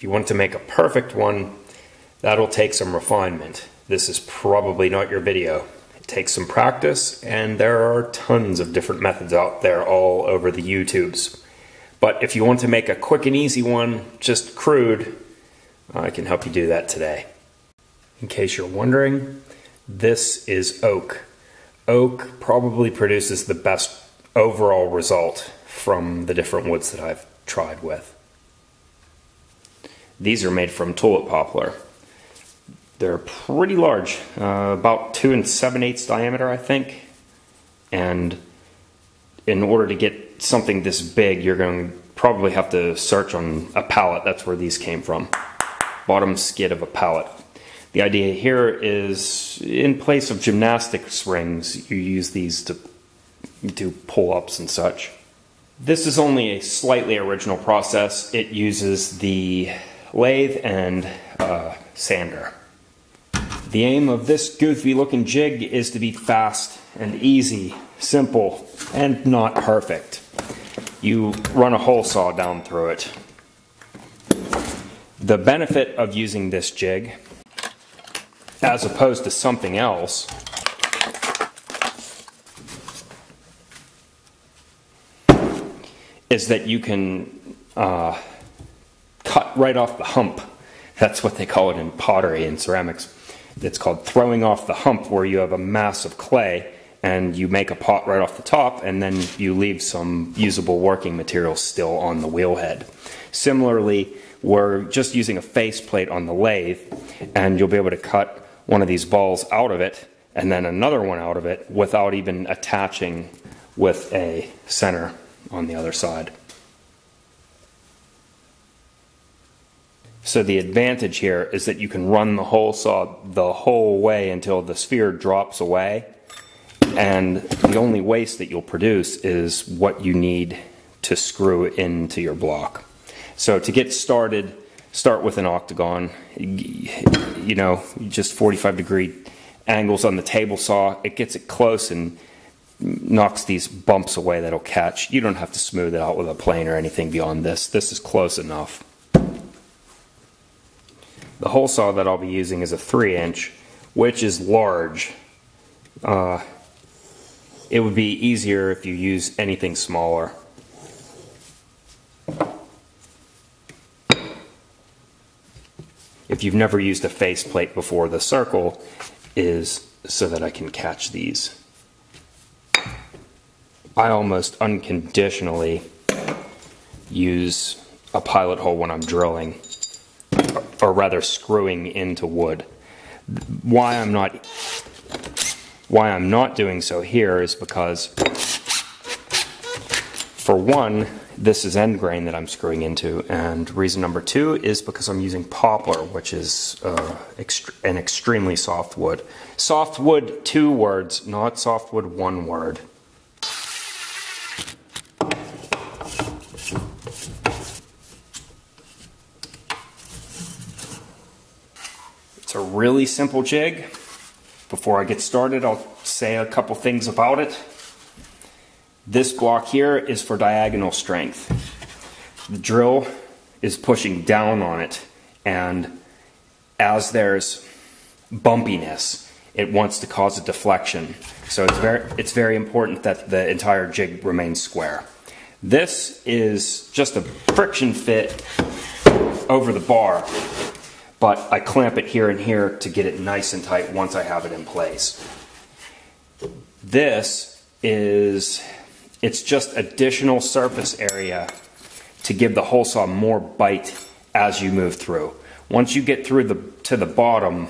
If you want to make a perfect one, that'll take some refinement. This is probably not your video. It takes some practice, and there are tons of different methods out there all over the YouTubes. But if you want to make a quick and easy one, just crude, I can help you do that today. In case you're wondering, this is oak. Oak probably produces the best overall result from the different woods that I've tried with. These are made from tulip poplar. They're pretty large, uh, about two and seven eighths diameter, I think. And in order to get something this big, you're going to probably have to search on a pallet. That's where these came from. Bottom skid of a pallet. The idea here is in place of gymnastics rings, you use these to do pull ups and such. This is only a slightly original process. It uses the lathe and uh, sander. The aim of this goofy looking jig is to be fast and easy, simple, and not perfect. You run a hole saw down through it. The benefit of using this jig, as opposed to something else, is that you can uh, right off the hump. That's what they call it in pottery and ceramics. It's called throwing off the hump, where you have a mass of clay and you make a pot right off the top, and then you leave some usable working material still on the wheel head. Similarly, we're just using a faceplate on the lathe, and you'll be able to cut one of these balls out of it and then another one out of it without even attaching with a center on the other side. So the advantage here is that you can run the hole saw the whole way until the sphere drops away. And the only waste that you'll produce is what you need to screw into your block. So to get started, start with an octagon. You know, just 45 degree angles on the table saw. It gets it close and knocks these bumps away that'll catch. You don't have to smooth it out with a plane or anything beyond this. This is close enough. The hole saw that I'll be using is a 3 inch, which is large. Uh, it would be easier if you use anything smaller. If you've never used a faceplate before, the circle is so that I can catch these. I almost unconditionally use a pilot hole when I'm drilling or rather screwing into wood. Why I'm not why I'm not doing so here is because for one, this is end grain that I'm screwing into, and reason number two is because I'm using poplar, which is uh, ext an extremely soft wood. Soft wood, two words, not softwood, one word. A really simple jig. Before I get started, I'll say a couple things about it. This block here is for diagonal strength. The drill is pushing down on it, and as there's bumpiness, it wants to cause a deflection. So it's very, it's very important that the entire jig remains square. This is just a friction fit over the bar but I clamp it here and here to get it nice and tight once I have it in place. This is, it's just additional surface area to give the hole saw more bite as you move through. Once you get through the, to the bottom,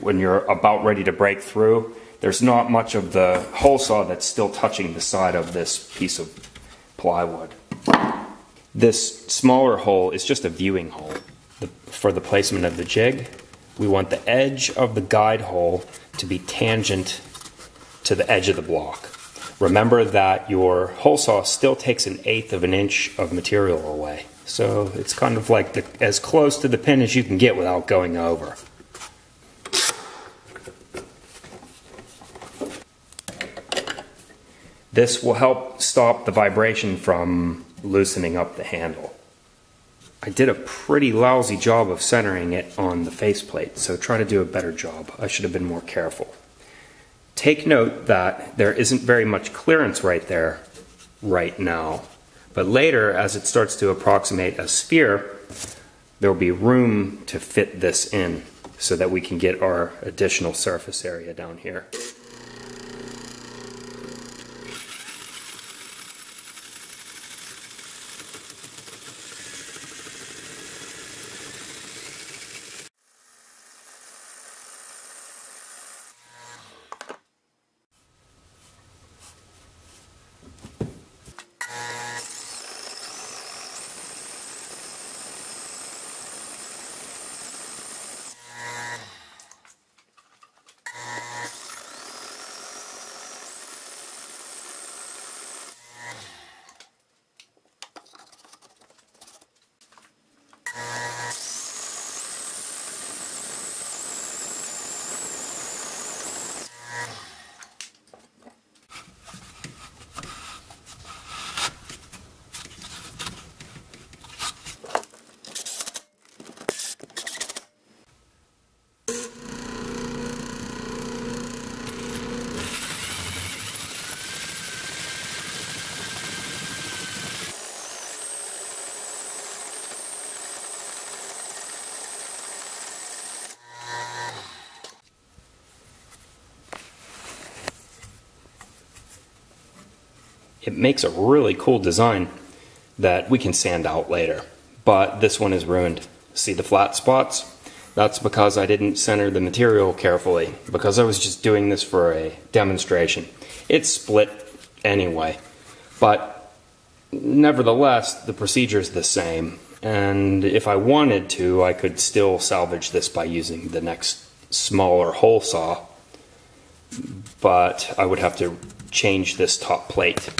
when you're about ready to break through, there's not much of the hole saw that's still touching the side of this piece of plywood. This smaller hole is just a viewing hole for the placement of the jig, we want the edge of the guide hole to be tangent to the edge of the block. Remember that your hole saw still takes an eighth of an inch of material away. So it's kind of like the, as close to the pin as you can get without going over. This will help stop the vibration from loosening up the handle. I did a pretty lousy job of centering it on the faceplate, so try to do a better job. I should have been more careful. Take note that there isn't very much clearance right there right now, but later as it starts to approximate a sphere, there will be room to fit this in so that we can get our additional surface area down here. It makes a really cool design that we can sand out later. But this one is ruined. See the flat spots? That's because I didn't center the material carefully, because I was just doing this for a demonstration. It's split anyway, but nevertheless, the procedure is the same. And if I wanted to, I could still salvage this by using the next smaller hole saw, but I would have to change this top plate.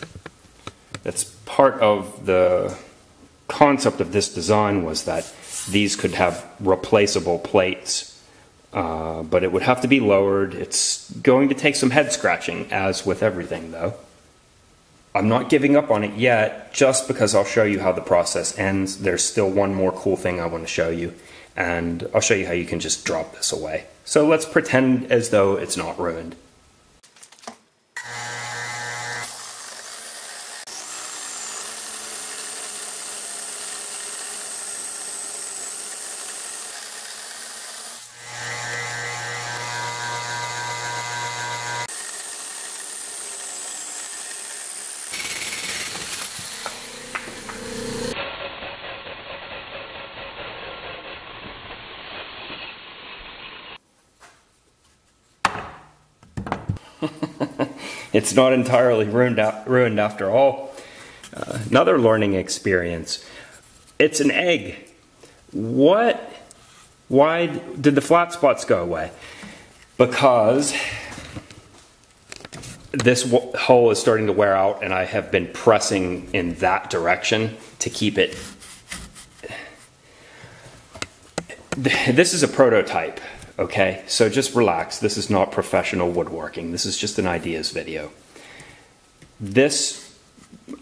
That's part of the concept of this design was that these could have replaceable plates, uh, but it would have to be lowered. It's going to take some head scratching, as with everything, though. I'm not giving up on it yet, just because I'll show you how the process ends. There's still one more cool thing I want to show you, and I'll show you how you can just drop this away. So let's pretend as though it's not ruined. It's not entirely ruined, ruined after all. Uh, another learning experience. It's an egg. What? Why did the flat spots go away? Because this hole is starting to wear out and I have been pressing in that direction to keep it. This is a prototype. Okay, so just relax. This is not professional woodworking. This is just an ideas video. This,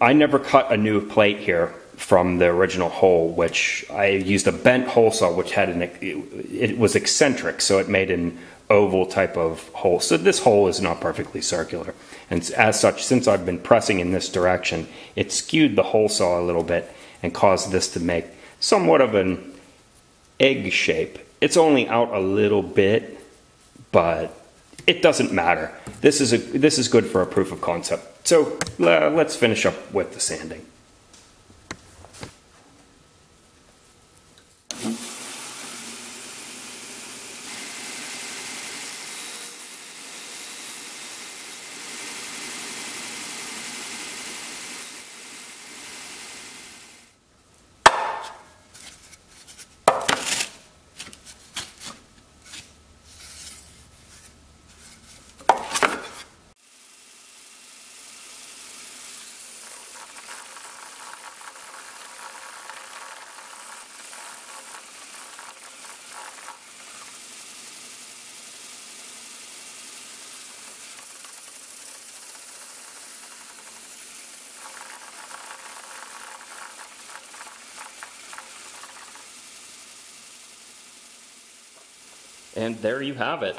I never cut a new plate here from the original hole, which I used a bent hole saw, which had an, it was eccentric, so it made an oval type of hole. So this hole is not perfectly circular. And as such, since I've been pressing in this direction, it skewed the hole saw a little bit and caused this to make somewhat of an egg shape it's only out a little bit, but it doesn't matter. This is, a, this is good for a proof of concept. So uh, let's finish up with the sanding. And there you have it.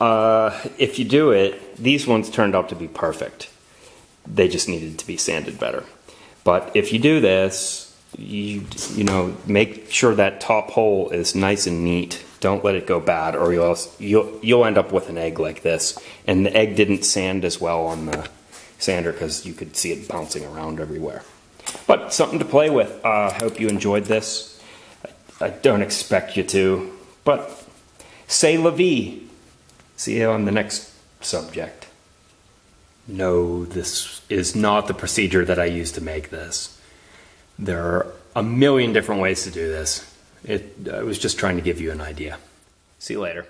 Uh, if you do it, these ones turned out to be perfect. They just needed to be sanded better. But if you do this, you you know make sure that top hole is nice and neat. Don't let it go bad, or you'll you'll you'll end up with an egg like this. And the egg didn't sand as well on the sander because you could see it bouncing around everywhere. But something to play with. I uh, hope you enjoyed this. I, I don't expect you to, but say la vie. See you on the next subject. No, this is not the procedure that I use to make this. There are a million different ways to do this. It, I was just trying to give you an idea. See you later.